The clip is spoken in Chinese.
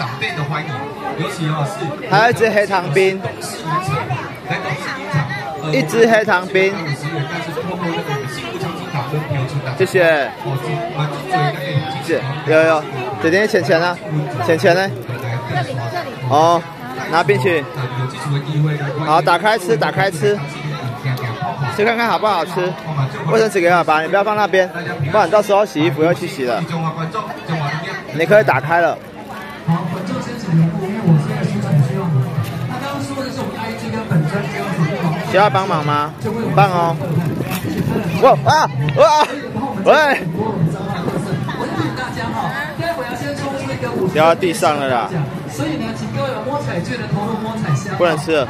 长辈的欢迎，尤其哦是还有一只黑糖冰，来董事渔场，呃一只黑糖冰。谢谢。哦，这我们做一个给你姐有有，姐姐钱钱呢？钱钱呢？这里这里。哦，拿冰淇淋，有基础的机会，好，打开吃，打开吃，吃看看好不好吃。卫生纸给我吧，你不要放那边，不然到时候洗衣服要去洗了。你可以打开了。好，观众先请留步，因为我现在出场需要你。他刚刚说的是我们 IG 跟本专只要准备好，需要帮忙吗？很棒哦。哇啊哇！喂！我提醒大家哈，待会要先抽出一个五十掉到地上了啦，所以呢，请各位有摸彩券的投入摸彩箱，不能吃了。